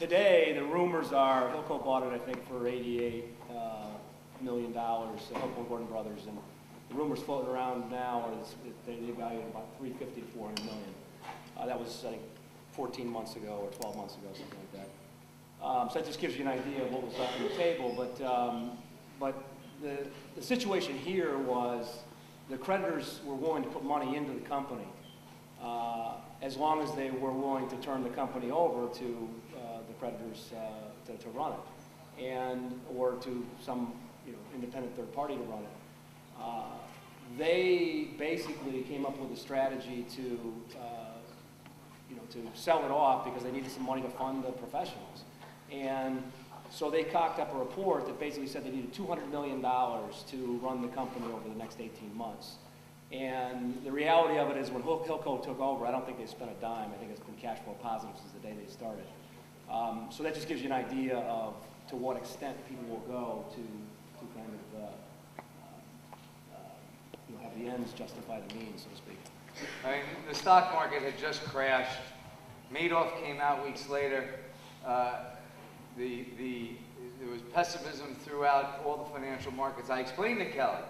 today, the rumors are, Hilco bought it, I think, for eighty-eight, uh, million Gordon Brothers, and the rumors floating around now are it- they valued about three fifty to four hundred million. Uh, that was, I think, fourteen months ago or twelve months ago, something like that. Um, so that just gives you an idea of what was left on the table, but, um, but the, the situation here was the creditors were willing to put money into the company, uh, as long as they were willing to turn the company over to, the creditors, uh, to, to run it. And, or to some, you know, independent third party to run it. Uh, They basically came up with a strategy to, uh, you know, to sell it off because they needed some money to fund the professionals. And so they cocked up a report that basically said they needed $200 million to run the company over the next 18 months. And the reality of it is when Hil- Hilco took over, I don't think they spent a dime. I think it's been cash flow positive since the day they started. Um, So that just gives you an idea of to what extent people will go to, to kind of, uh, uh, you know, have the ends justify the means, so to speak. I mean, the stock market had just crashed. Madoff came out weeks later. Uh, The, the, there was pessimism throughout all the financial markets. I explained to Kelley,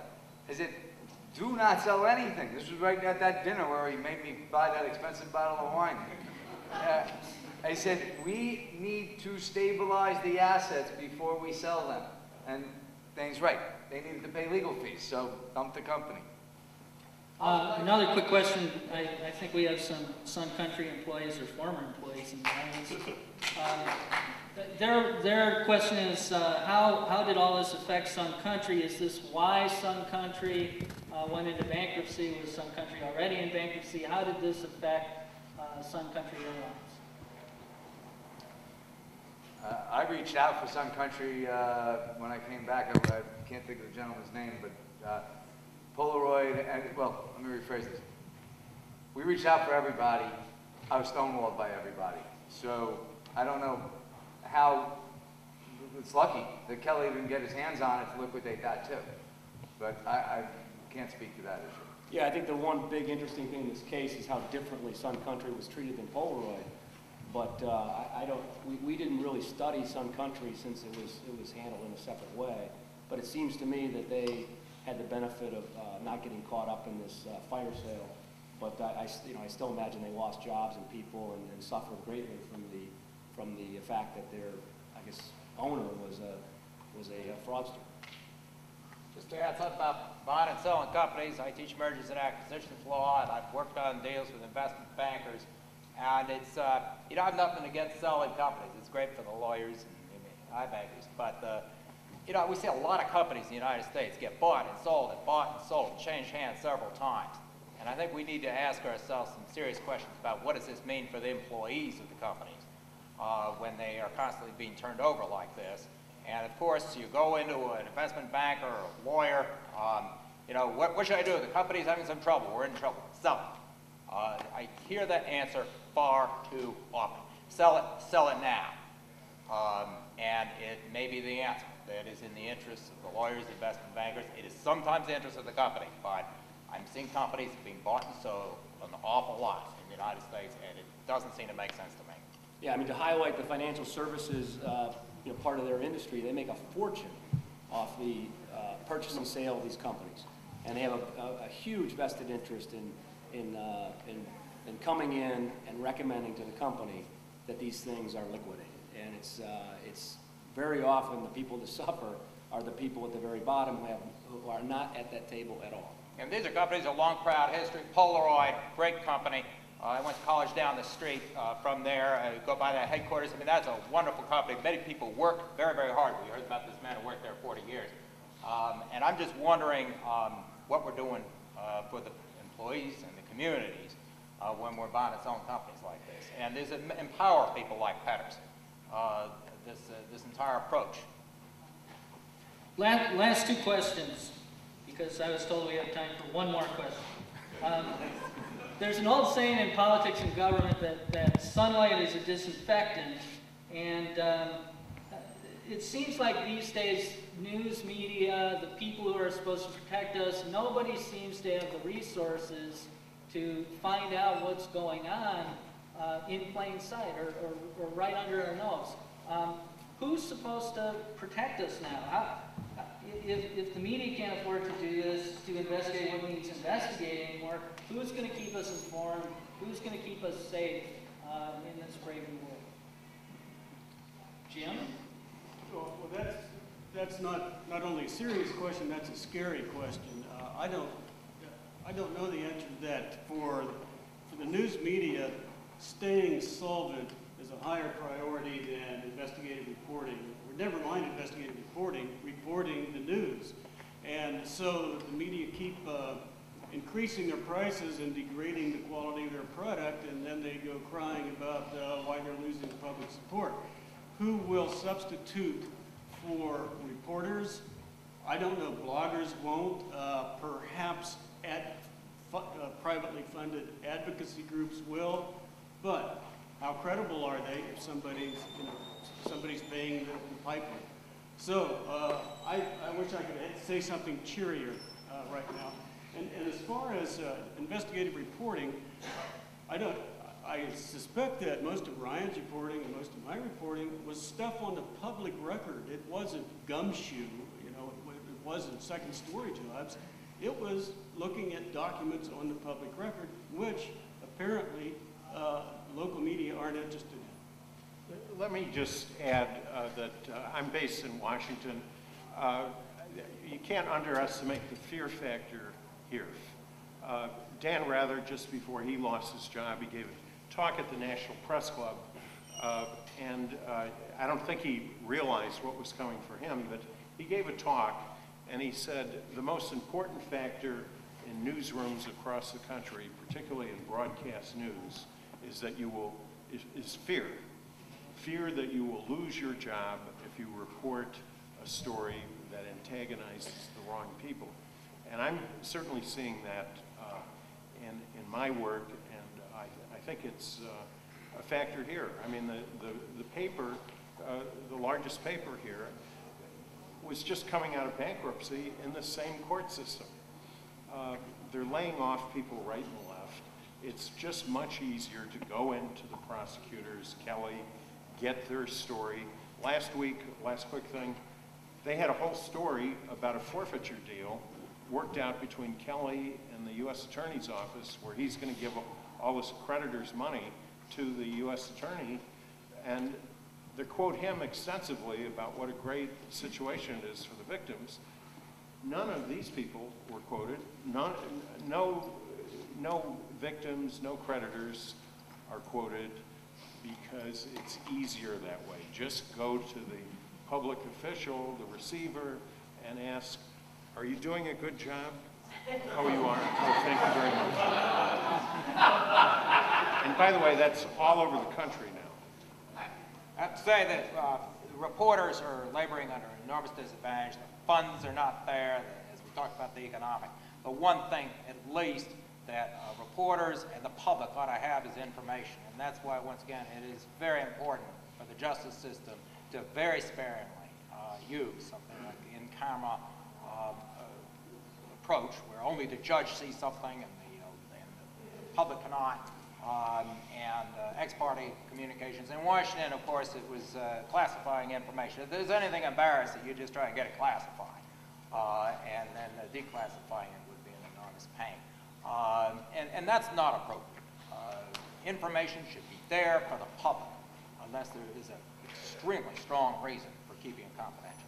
I said, do not sell anything. This was right at that dinner where he made me buy that expensive bottle of wine. I said, we need to stabilize the assets before we sell them. And Thane's right, they needed to pay legal fees, so dump the company. Uh, Another quick question, I, I think we have some Sun Country employees or former employees in the audience. Uh, Their, their question is, uh, how, how did all this affect Sun Country? Is this why Sun Country uh, went into bankruptcy? Was Sun Country already in bankruptcy? How did this affect uh, Sun Country Airlines? Uh, I reached out for Sun Country uh, when I came back. I, I can't think of the gentleman's name, but uh, Polaroid, and, well, let me rephrase this. We reached out for everybody. I was stonewalled by everybody. So I don't know how, it's lucky that Kelley didn't get his hands on it to liquidate that too. But I, I can't speak to that issue. Yeah, I think the one big interesting thing in this case is how differently Sun Country was treated than Polaroid. But uh, I I don't, we, we didn't really study Sun Country since it was, it was handled in a separate way. But it seems to me that they had the benefit of uh, not getting caught up in this uh, fire sale. But I, I you know, I still imagine they lost jobs and people and and suffered greatly from the, from the fact that their, I guess, owner was a, was a fraudster. Just to add something about buying and selling companies, I teach mergers and acquisitions law, and I've worked on deals with investment bankers. And it's, uh, you know, I have nothing against selling companies. It's great for the lawyers and and the I-bankers. But, uh, you know, we see a lot of companies in the United States get bought and sold and bought and sold and changed hands several times. And I think we need to ask ourselves some serious questions about what does this mean for the employees of the companies uh, when they are constantly being turned over like this. And of course, you go into an investment banker or a lawyer, um, you know, what, what should I do? The company's having some trouble. We're in trouble. Sell it. Uh, I hear that answer far too often. Sell it, sell it now. Um, and it may be the answer. That is in the interests of the lawyers, investment bankers. It is sometimes the interest of the company, but I'm seeing companies being bought and sold an awful lot in the United States, and it doesn't seem to make sense to me. Yeah, I mean, to highlight the financial services, uh, you know, part of their industry, they make a fortune off the uh, purchase and sale of these companies. And they have a, a- a huge vested interest in, in, uh, in, in coming in and recommending to the company that these things are liquidated. And it's, uh, it's very often the people that suffer are the people at the very bottom who have, who are not at that table at all. And these are companies a long, proud history. Polaroid, great company. Uh, I went to college down the street uh, from there. I go by that headquarters. I mean, that's a wonderful company. Many people work very, very hard. We heard about this man who worked there 40 years. Um, and I'm just wondering um, what we're doing uh, for the employees and communities uh, when we're buying and selling companies like this. And there's em- empower people like Petters. Uh, this, uh, this entire approach. Last, last two questions, because I was told we have time for one more question. Um, There's an old saying in politics and government that, that sunlight is a disinfectant, and um, it seems like these days, news media, the people who are supposed to protect us, nobody seems to have the resources to find out what's going on uh, in plain sight or, or, or right under our nose. Um, who's supposed to protect us now? How, if, if the media can't afford to do this, to investigate what needs investigating anymore, who's going to keep us informed? Who's going to keep us safe uh, in this brave new world? Jim? Well, that's, that's not, not only a serious question, that's a scary question. Uh, I don't, I don't know For, for the news media, staying solvent is a higher priority than investigative reporting. Or never mind investigative reporting, reporting the news. And so the media keep uh, increasing their prices and degrading the quality of their product, and then they go crying about uh, why they're losing public support. Who will substitute for reporters? I don't know, bloggers won't. Uh, Perhaps fu- uh, privately funded advocacy groups will. But how credible are they if somebody's, you know, somebody's paying the the piper? So uh, I, I wish I could say something cheerier uh, right now. And, and as far as uh, investigative reporting, I don't, I suspect that most of Ryan's reporting and most of my reporting was stuff on the public record. It wasn't gumshoe, you know, it it wasn't second story jobs. It was looking at documents on the public record, which apparently uh, local media aren't interested in. Let me just add uh, that uh, I'm based in Washington. Uh, You can't underestimate the fear factor here. Uh, Dan Rather, just before he lost his job, he gave a talk at the National Press Club, uh, and I don't think he realized what was coming for him, but he gave a talk, and he said the most important factor in newsrooms across the country, particularly in broadcast news, is that you will, is, is fear fear that you will lose your job if you report a story that antagonizes the wrong people. And I'm certainly seeing that uh, in, in my work, and I, I think it's uh, a factor here. I mean, the, the, the paper, uh, the largest paper here, was just coming out of bankruptcy in the same court system. Uh, They're laying off people right and left. It's just much easier to go into the prosecutors, Kelley, get their story. Last week, last quick thing, they had a whole story about a forfeiture deal worked out between Kelley and the U.S. Attorney's Office where he's going to give all his creditors money to the U.S. Attorney. And they quote him extensively about what a great situation it is for the victims. None of these people were quoted. None, no, no victims, no creditors are quoted because it's easier that way. Just go to the public official, the receiver, and ask, are you doing a good job? Oh, you are? Oh, thank you very much. And by the way, that's all over the country now. I have to say that uh, reporters are laboring under enormous disadvantage. The funds are not there, as we talked about the economic. The one thing, at least, that uh, reporters and the public ought to have is information. And that's why, once again, it is very important for the justice system to very sparingly uh, use something like the in-camera um, uh, approach, where only the judge sees something and the, you know, and the public cannot, um, and uh, ex parte communications. In Washington, of course, it was uh, classifying information. If there's anything embarrassing, you just try and get it classified, uh, and then declassifying it would be an enormous pain. Um, and, and that's not appropriate. Information should be there for the public, unless there is an extremely strong reason for keeping it confidential.